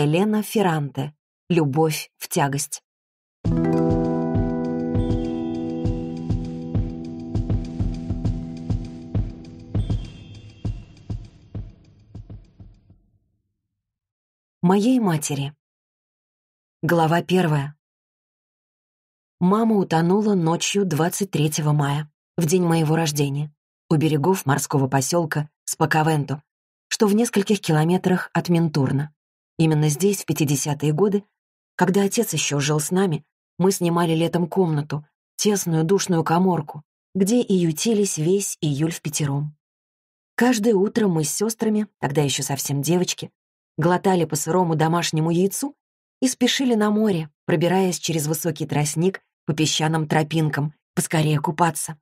Элена Ферранте. Любовь в тягость. Моей матери. Глава первая. Мама утонула ночью 23 мая, в день моего рождения, у берегов морского поселка Спаковенто, что в нескольких километрах от Ментурна. Именно здесь, в 50-е годы, когда отец еще жил с нами, мы снимали летом комнату, тесную душную коморку, где и ютились весь июль в пятером. Каждое утро мы с сестрами, тогда еще совсем девочки, глотали по сырому домашнему яйцу и спешили на море, пробираясь через высокий тростник по песчаным тропинкам, поскорее купаться.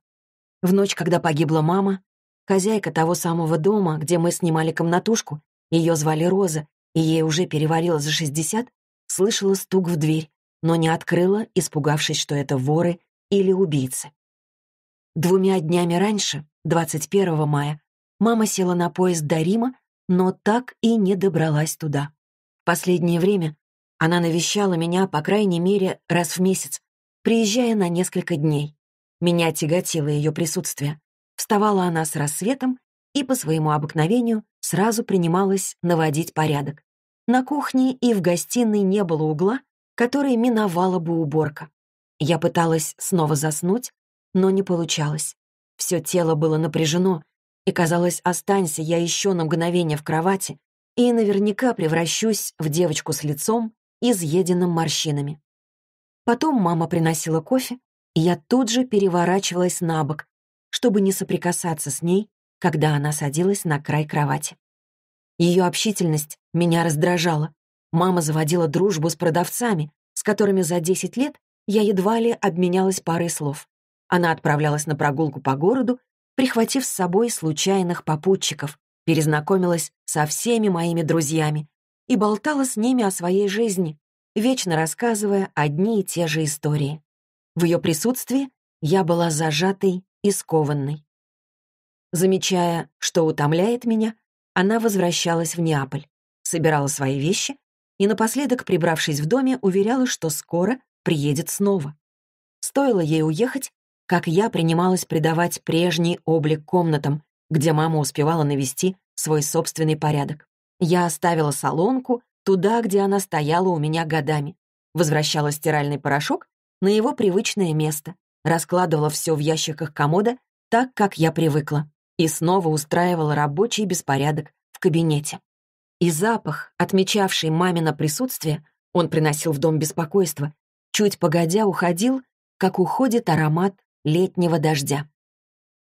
В ночь, когда погибла мама, хозяйка того самого дома, где мы снимали комнатушку, ее звали Роза, и ей уже перевалило за 60, слышала стук в дверь, но не открыла, испугавшись, что это воры или убийцы. Двумя днями раньше, 21 мая, мама села на поезд до Рима, но так и не добралась туда. Последнее время она навещала меня, по крайней мере, раз в месяц, приезжая на несколько дней. Меня тяготило ее присутствие. Вставала она с рассветом и по своему обыкновению сразу принималась наводить порядок. На кухне и в гостиной не было угла, который миновала бы уборка. Я пыталась снова заснуть, но не получалось. Все тело было напряжено, и казалось, останься я еще на мгновение в кровати, и наверняка превращусь в девочку с лицом, изъеденным морщинами. Потом мама приносила кофе, и я тут же переворачивалась на бок, чтобы не соприкасаться с ней, когда она садилась на край кровати. Ее общительность меня раздражала. Мама заводила дружбу с продавцами, с которыми за 10 лет я едва ли обменялась парой слов. Она отправлялась на прогулку по городу, прихватив с собой случайных попутчиков, перезнакомилась со всеми моими друзьями и болтала с ними о своей жизни, вечно рассказывая одни и те же истории. В ее присутствии я была зажатой и скованной. Замечая, что утомляет меня, она возвращалась в Неаполь, собирала свои вещи и, напоследок, прибравшись в доме, уверяла, что скоро приедет снова. Стоило ей уехать, как я принималась придавать прежний облик комнатам, где мама успевала навести свой собственный порядок. Я оставила солонку туда, где она стояла у меня годами. Возвращала стиральный порошок на его привычное место, раскладывала все в ящиках комода так, как я привыкла, и снова устраивала рабочий беспорядок в кабинете. И запах, отмечавший мамино присутствие, он приносил в дом беспокойство, чуть погодя уходил, как уходит аромат летнего дождя.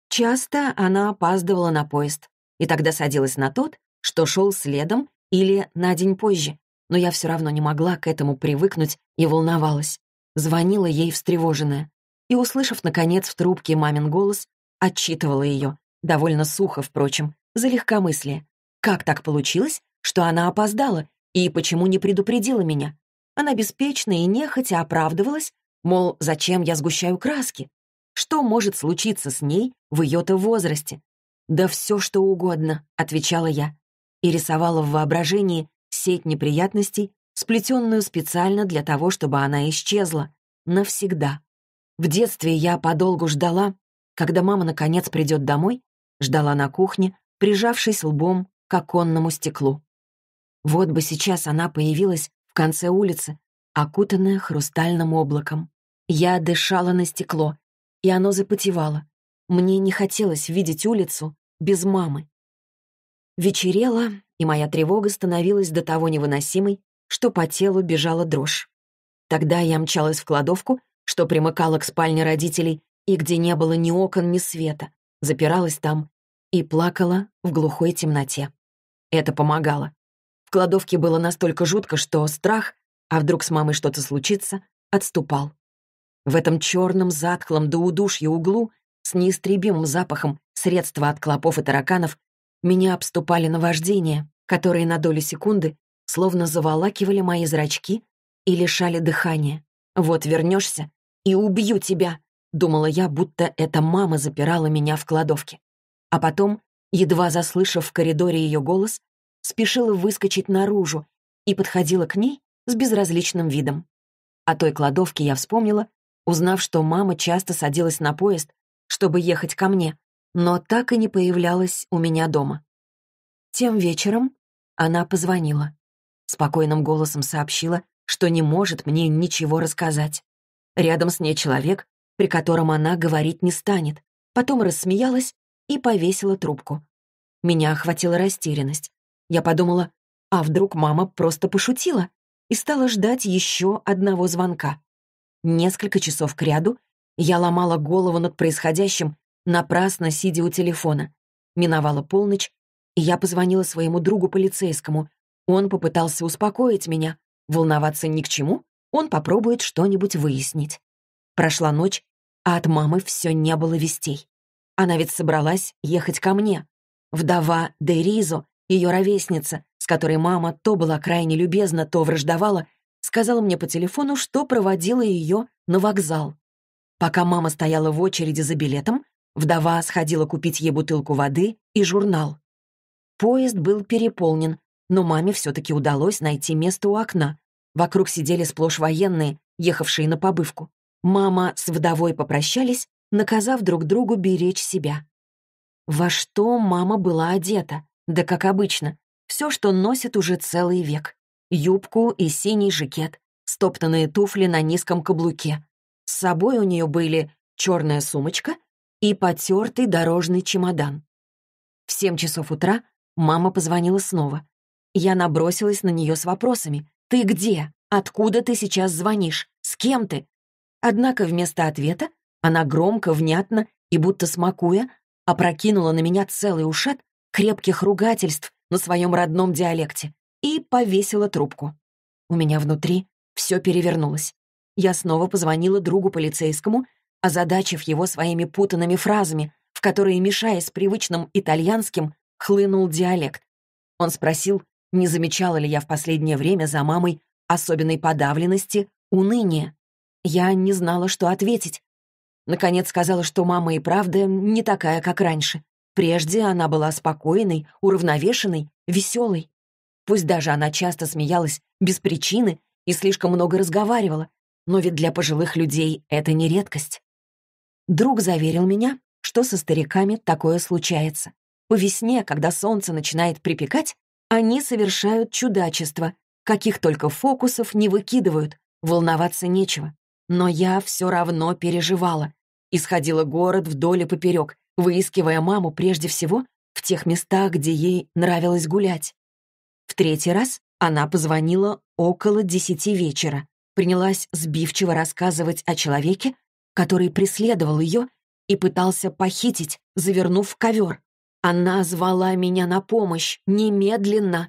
Часто она опаздывала на поезд, и тогда садилась на тот, что шел следом или на день позже, но я все равно не могла к этому привыкнуть и волновалась. Звонила ей встревоженная. И, услышав, наконец, в трубке мамин голос, отчитывала ее, довольно сухо, впрочем, за легкомыслие. Как так получилось, что она опоздала, и почему не предупредила меня? Она беспечно и нехотя оправдывалась, мол, зачем я сгущаю краски? Что может случиться с ней в ее-то возрасте? «Да все, что угодно», — отвечала я и рисовала в воображении сеть неприятностей, сплетенную специально для того, чтобы она исчезла. Навсегда. В детстве я подолгу ждала, когда мама наконец придет домой, ждала на кухне, прижавшись лбом к оконному стеклу. Вот бы сейчас она появилась в конце улицы, окутанная хрустальным облаком. Я дышала на стекло, и оно запотевало. Мне не хотелось видеть улицу без мамы. Вечерело, и моя тревога становилась до того невыносимой, что по телу бежала дрожь. Тогда я мчалась в кладовку, что примыкала к спальне родителей, и где не было ни окон, ни света, запиралась там и плакала в глухой темноте. Это помогало. В кладовке было настолько жутко, что страх, а вдруг с мамой что-то случится, отступал. В этом черном, затхлом до удушья углу с неистребимым запахом средства от клопов и тараканов меня обступали наваждения, которые на долю секунды словно заволакивали мои зрачки и лишали дыхания. «Вот вернешься и убью тебя», — думала я, будто эта мама запирала меня в кладовке. А потом, едва заслышав в коридоре ее голос, спешила выскочить наружу и подходила к ней с безразличным видом. О той кладовке я вспомнила, узнав, что мама часто садилась на поезд, чтобы ехать ко мне, но так и не появлялась у меня дома. Тем вечером она позвонила. Спокойным голосом сообщила, что не может мне ничего рассказать. Рядом с ней человек, при котором она говорить не станет. Потом рассмеялась и повесила трубку. Меня охватила растерянность. Я подумала, а вдруг мама просто пошутила? И стала ждать еще одного звонка. Несколько часов кряду я ломала голову над происходящим, напрасно сидя у телефона. Миновала полночь, и я позвонила своему другу полицейскому. Он попытался успокоить меня. Волноваться ни к чему, он попробует что-нибудь выяснить. Прошла ночь, а от мамы все не было вестей. Она ведь собралась ехать ко мне. Вдова Деризо, ее ровесница, с которой мама то была крайне любезна, то враждовала, сказала мне по телефону, что проводила ее на вокзал. Пока мама стояла в очереди за билетом, вдова сходила купить ей бутылку воды и журнал. Поезд был переполнен, но маме все-таки удалось найти место у окна. Вокруг сидели сплошь военные, ехавшие на побывку. Мама с вдовой попрощались, наказав друг другу беречь себя. Во что мама была одета? Да как обычно, все, что носит уже целый век. Юбку и синий жакет, стоптанные туфли на низком каблуке. С собой у нее были черная сумочка и потертый дорожный чемодан. В семь часов утра Мама позвонила снова. Я набросилась на нее с вопросами. «Ты где? Откуда ты сейчас звонишь? С кем ты?» Однако вместо ответа она громко, внятно и будто смакуя опрокинула на меня целый ушат крепких ругательств на своем родном диалекте и повесила трубку. У меня внутри все перевернулось. Я снова позвонила другу полицейскому, озадачив его своими путанными фразами, в которые, мешаясь привычным итальянским, хлынул диалект. Он спросил, не замечала ли я в последнее время за мамой особенной подавленности, уныния. Я не знала, что ответить. Наконец сказала, что мама и правда не такая, как раньше. Прежде она была спокойной, уравновешенной, веселой. Пусть даже она часто смеялась без причины и слишком много разговаривала, но ведь для пожилых людей это не редкость. Друг заверил меня, что со стариками такое случается. По весне, когда солнце начинает припекать, они совершают чудачества, каких только фокусов не выкидывают, волноваться нечего. Но я все равно переживала. Исходила город вдоль и поперек, выискивая маму прежде всего в тех местах, где ей нравилось гулять. В третий раз она позвонила около десяти вечера, принялась сбивчиво рассказывать о человеке, который преследовал ее и пытался похитить, завернув в ковер. Она звала меня на помощь, немедленно.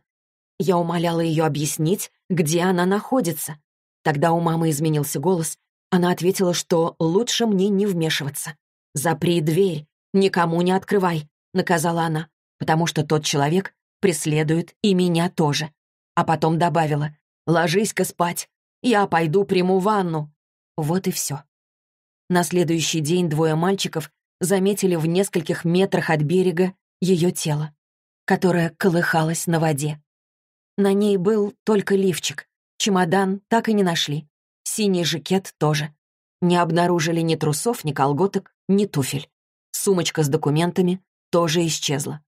Я умоляла ее объяснить, где она находится. Тогда у мамы изменился голос. Она ответила, что лучше мне не вмешиваться. «Запри дверь, никому не открывай», — наказала она, потому что тот человек преследует и меня тоже. А потом добавила, «Ложись-ка спать, я пойду приму ванну». Вот и все. На следующий день двое мальчиков заметили в нескольких метрах от берега ее тело, которое колыхалось на воде. На ней был только лифчик, чемодан так и не нашли, синий жакет тоже. Не обнаружили ни трусов, ни колготок, ни туфель. Сумочка с документами тоже исчезла.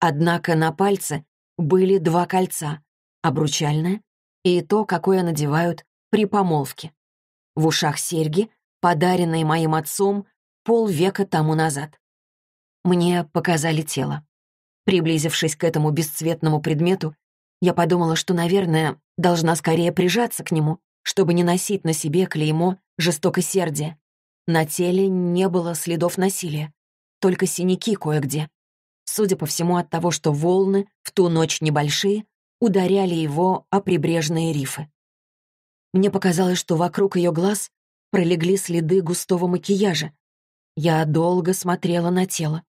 Однако на пальце были два кольца, обручальное и то, какое надевают при помолвке. В ушах серьги, подаренные моим отцом полвека тому назад. Мне показали тело. Приблизившись к этому бесцветному предмету, я подумала, что, наверное, должна скорее прижаться к нему, чтобы не носить на себе клеймо жестокосердия. На теле не было следов насилия, только синяки кое-где. Судя по всему от того, что волны, в ту ночь небольшие, ударяли его о прибрежные рифы. Мне показалось, что вокруг ее глаз пролегли следы густого макияжа. Я долго смотрела на тело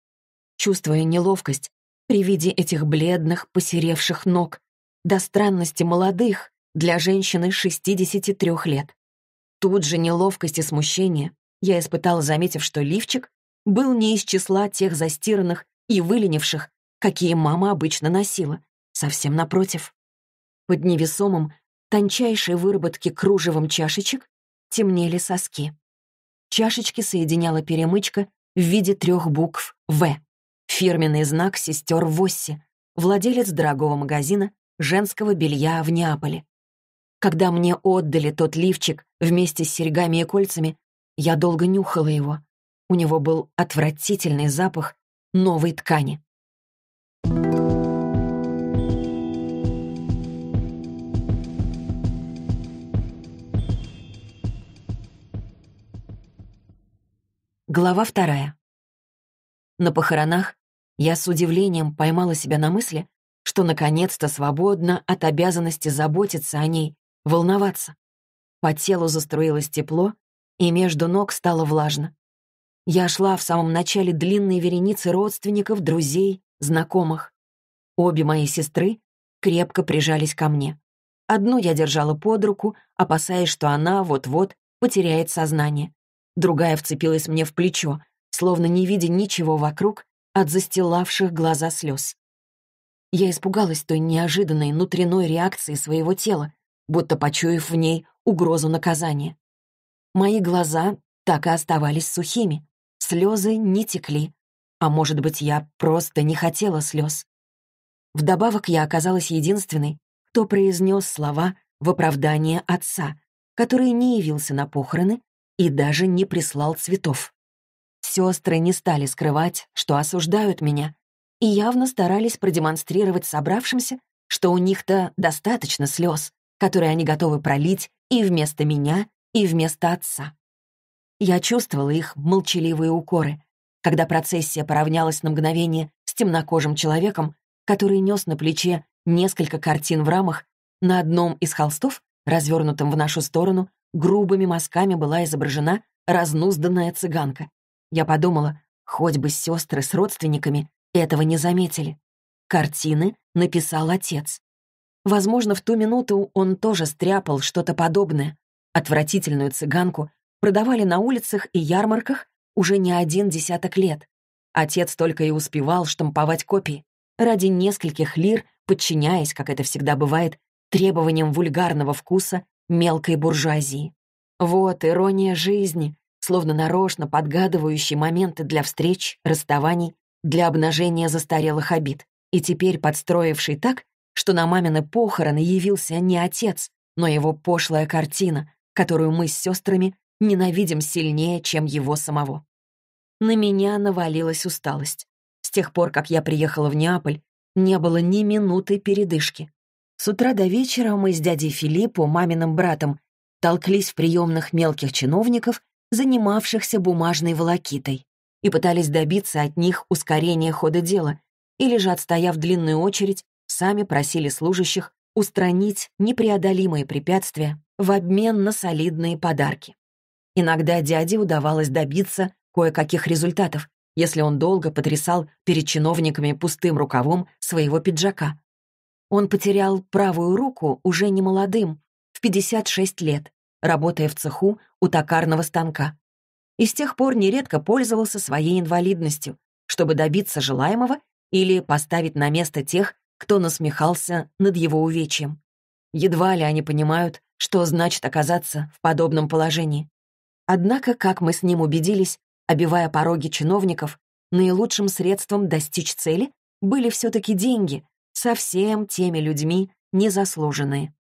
чувствуя неловкость при виде этих бледных, посеревших ног, до странности молодых для женщины 63 лет. Тут же неловкость и смущение я испытала, заметив, что лифчик был не из числа тех застиранных и выленивших, какие мама обычно носила, совсем напротив. Под невесомым, тончайшей выработки кружевом чашечек темнели соски. Чашечки соединяла перемычка в виде трех букв «В». Фирменный знак сестер Восси, владелец дорогого магазина женского белья в Неаполе. Когда мне отдали тот лифчик вместе с серьгами и кольцами, я долго нюхала его. У него был отвратительный запах новой ткани. Глава вторая. На похоронах я с удивлением поймала себя на мысли, что наконец-то свободна от обязанности заботиться о ней, волноваться. По телу заструилось тепло, и между ног стало влажно. Я шла в самом начале длинной вереницы родственников, друзей, знакомых. Обе мои сестры крепко прижались ко мне. Одну я держала под руку, опасаясь, что она вот-вот потеряет сознание. Другая вцепилась мне в плечо, словно не видя ничего вокруг от застилавших глаза слез. Я испугалась той неожиданной внутренной реакции своего тела, будто почуяв в ней угрозу наказания. Мои глаза так и оставались сухими, слезы не текли, а может быть, я просто не хотела слез. Вдобавок я оказалась единственной, кто произнес слова в оправдание отца, который не явился на похороны и даже не прислал цветов. Сестры не стали скрывать, что осуждают меня, и явно старались продемонстрировать собравшимся, что у них-то достаточно слез, которые они готовы пролить и вместо меня, и вместо отца. Я чувствовала их молчаливые укоры, когда процессия поравнялась на мгновение с темнокожим человеком, который нес на плече несколько картин в рамах, на одном из холстов, развернутом в нашу сторону, грубыми мазками была изображена разнузданная цыганка. Я подумала, хоть бы сестры с родственниками этого не заметили. Картины написал отец. Возможно, в ту минуту он тоже стряпал что-то подобное. Отвратительную цыганку продавали на улицах и ярмарках уже не один десяток лет. Отец только и успевал штамповать копии. Ради нескольких лир, подчиняясь, как это всегда бывает, требованиям вульгарного вкуса мелкой буржуазии. Вот ирония жизни, словно нарочно подгадывающий моменты для встреч, расставаний, для обнажения застарелых обид, и теперь подстроивший так, что на мамины похороны явился не отец, но его пошлая картина, которую мы с сестрами ненавидим сильнее, чем его самого. На меня навалилась усталость. С тех пор, как я приехала в Неаполь, не было ни минуты передышки. С утра до вечера мы с дядей Филиппо, маминым братом, толклись в приемных мелких чиновников, занимавшихся бумажной волокитой, и пытались добиться от них ускорения хода дела, или же, отстояв длинную очередь, сами просили служащих устранить непреодолимые препятствия в обмен на солидные подарки. Иногда дяде удавалось добиться кое-каких результатов, если он долго потрясал перед чиновниками пустым рукавом своего пиджака, он потерял правую руку уже не молодым, в 56 лет, работая в цеху у токарного станка. И с тех пор нередко пользовался своей инвалидностью, чтобы добиться желаемого или поставить на место тех, кто насмехался над его увечьем. Едва ли они понимают, что значит оказаться в подобном положении. Однако, как мы с ним убедились, обивая пороги чиновников, наилучшим средством достичь цели были все-таки деньги, совсем теми людьми незаслуженные.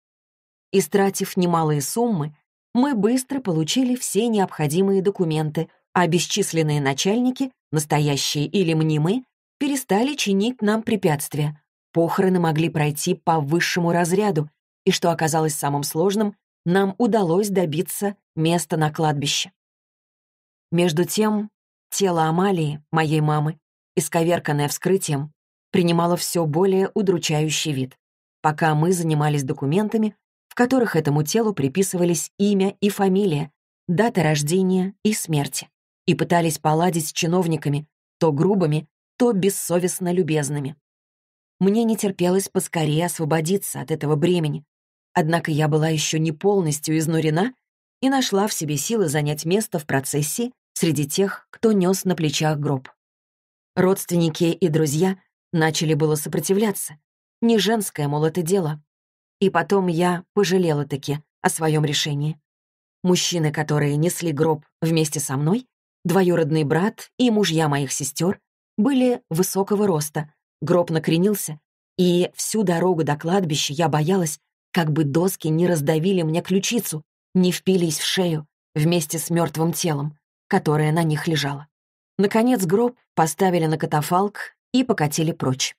Истратив немалые суммы, мы быстро получили все необходимые документы, а бесчисленные начальники, настоящие или мнимые, перестали чинить нам препятствия. Похороны могли пройти по высшему разряду, и, что оказалось самым сложным, нам удалось добиться места на кладбище. Между тем, тело Амалии, моей мамы, исковерканное вскрытием, принимала все более удручающий вид, пока мы занимались документами, в которых этому телу приписывались имя и фамилия, дата рождения и смерти, и пытались поладить с чиновниками, то грубыми, то бессовестно любезными. Мне не терпелось поскорее освободиться от этого бремени, однако я была еще не полностью изнурена и нашла в себе силы занять место в процессе среди тех, кто нес на плечах гроб. Родственники и друзья Начали было сопротивляться. Не женское, мол, это дело. И потом я пожалела-таки о своем решении. Мужчины, которые несли гроб вместе со мной, двоюродный брат и мужья моих сестер, были высокого роста. Гроб накренился, и всю дорогу до кладбища я боялась, как бы доски не раздавили мне ключицу, не впились в шею вместе с мертвым телом, которое на них лежало. Наконец гроб поставили на катафалк и покатили прочь.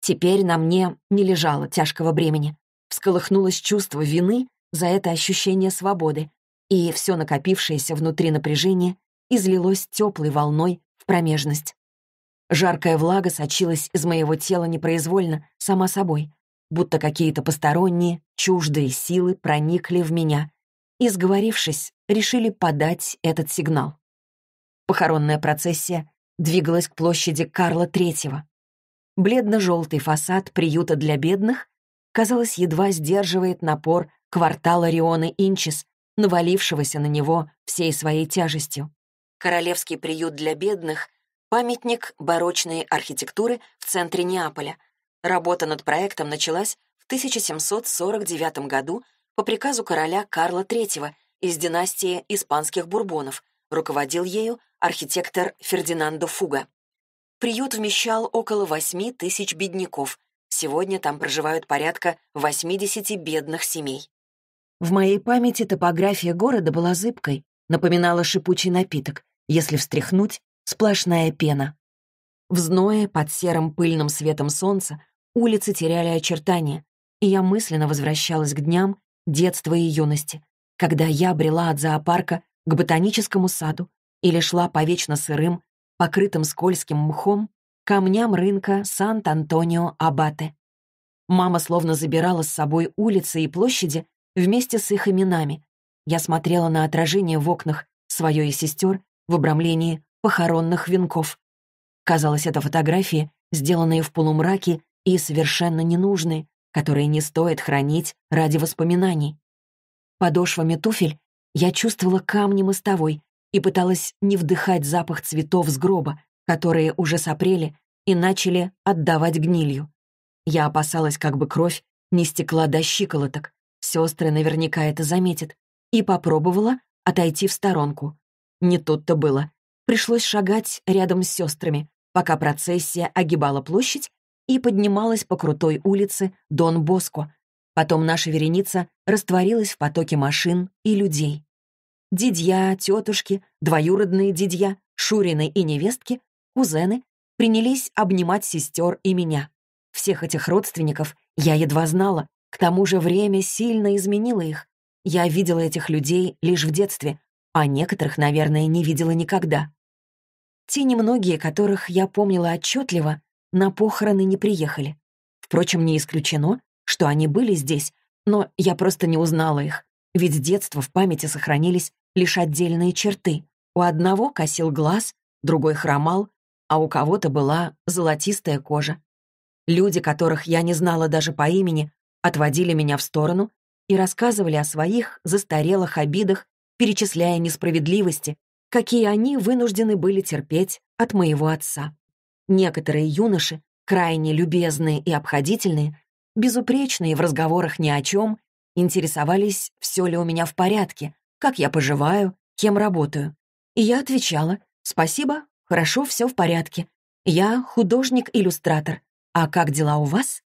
Теперь на мне не лежало тяжкого бремени. Всколыхнулось чувство вины за это ощущение свободы, и все накопившееся внутри напряжение излилось теплой волной в промежность. Жаркая влага сочилась из моего тела непроизвольно, сама собой, будто какие-то посторонние, чуждые силы проникли в меня и, сговорившись, решили подать этот сигнал. Похоронная процессия двигалась к площади Карла III. Бледно-желтый фасад приюта для бедных, казалось, едва сдерживает напор квартала Рионы Инчис, навалившегося на него всей своей тяжестью. Королевский приют для бедных — памятник барочной архитектуры в центре Неаполя. Работа над проектом началась в 1749 году по приказу короля Карла III из династии испанских бурбонов, руководил ею архитектор Фердинандо Фуга. Приют вмещал около 8 тысяч бедняков. Сегодня там проживают порядка 80 бедных семей. В моей памяти топография города была зыбкой, напоминала шипучий напиток. Если встряхнуть, сплошная пена. В зное под серым пыльным светом солнца улицы теряли очертания, и я мысленно возвращалась к дням детства и юности, когда я брела от зоопарка к ботаническому саду или шла по вечно сырым, покрытым скользким мхом, камням рынка Сант-Антонио-Абате. Мама словно забирала с собой улицы и площади вместе с их именами. Я смотрела на отражение в окнах свое и сестер в обрамлении похоронных венков. Казалось, это фотографии, сделанные в полумраке и совершенно ненужные, которые не стоит хранить ради воспоминаний. Подошвами туфель я чувствовала камни мостовой и пыталась не вдыхать запах цветов с гроба, которые уже сопрели и начали отдавать гнилью. Я опасалась, как бы кровь не стекла до щиколоток. Сестры наверняка это заметят. И попробовала отойти в сторонку. Не тут-то было. Пришлось шагать рядом с сестрами, пока процессия огибала площадь и поднималась по крутой улице Дон Боско. Потом наша вереница растворилась в потоке машин и людей. Дидья, тетушки, двоюродные дидья, Шурины и невестки, кузены принялись обнимать сестер и меня. Всех этих родственников я едва знала, к тому же время сильно изменило их. Я видела этих людей лишь в детстве, а некоторых, наверное, не видела никогда. Те немногие, которых я помнила отчетливо, на похороны не приехали. Впрочем, не исключено, что они были здесь, но я просто не узнала их, ведь с детства в памяти сохранились лишь отдельные черты. У одного косил глаз, другой хромал, а у кого-то была золотистая кожа. Люди, которых я не знала даже по имени, отводили меня в сторону и рассказывали о своих застарелых обидах, перечисляя несправедливости, какие они вынуждены были терпеть от моего отца. Некоторые юноши, крайне любезные и обходительные, безупречные в разговорах ни о чем, интересовались, все ли у меня в порядке, как я поживаю, кем работаю. И я отвечала, спасибо, хорошо, все в порядке. Я художник-иллюстратор. А как дела у вас?